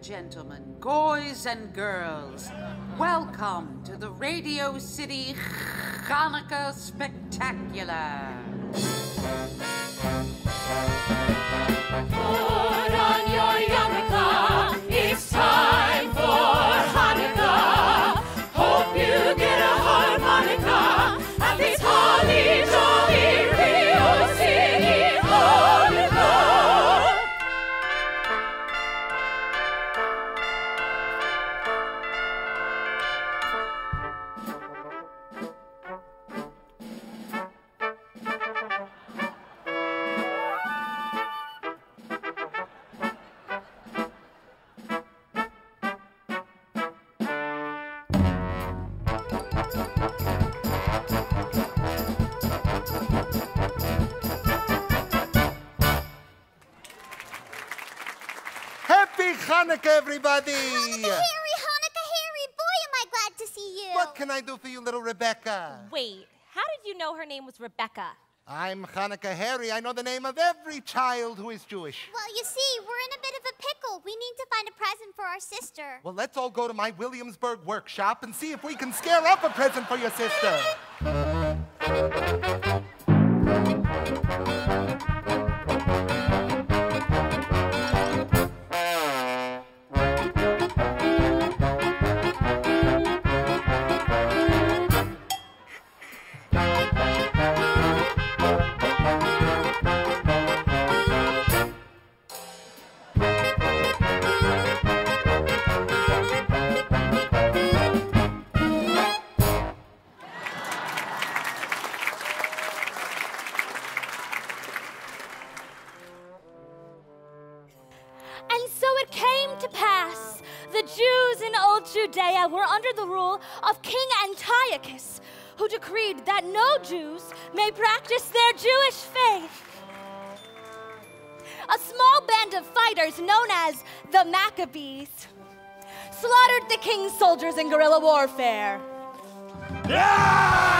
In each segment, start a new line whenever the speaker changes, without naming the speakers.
gentlemen, boys and girls, welcome to the Radio City Hanukkah Spectacular.
Hanukkah, everybody! Hanukkah,
Harry, Hanukkah, Harry, boy, am I glad to see you.
What can I do for you, little Rebecca?
Wait, how did you know her name was Rebecca?
I'm Hanukkah Harry. I know the name of every child who is Jewish.
Well, you see, we're in a bit of a pickle. We need to find a present for our sister.
Well, let's all go to my Williamsburg workshop and see if we can scare up a present for your sister.
it came to pass the Jews in old Judea were under the rule of King Antiochus, who decreed that no Jews may practice their Jewish faith. A small band of fighters known as the Maccabees slaughtered the king's soldiers in guerrilla warfare.
Yeah!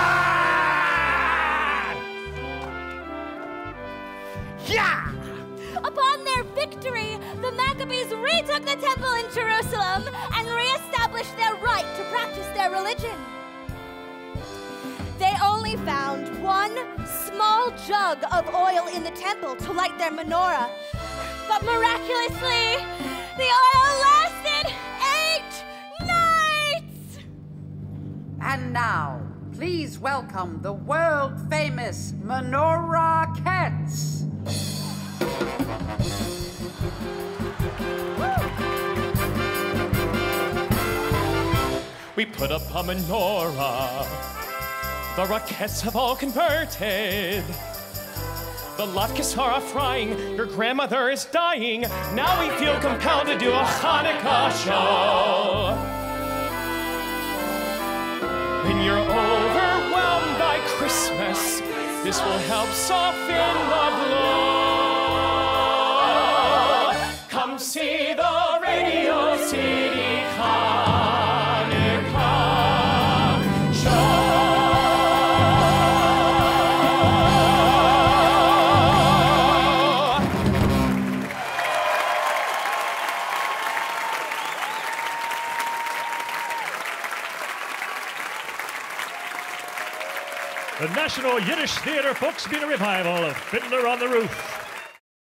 Upon their victory, the Maccabees retook the temple in Jerusalem and reestablished their right to practice their religion. They only found one small jug of oil in the temple to light their menorah. But miraculously, the oil lasted eight nights!
And now, please welcome the world famous Menorah-kettes.
We put up a menorah. The Rockettes have all converted. The latkes are frying. Your grandmother is dying. Now we feel compelled to do a Hanukkah show. When you're overwhelmed by Christmas, this will help soften the blow. The
National Yiddish Theatre Folksbiene Revival of Fiddler on the Roof.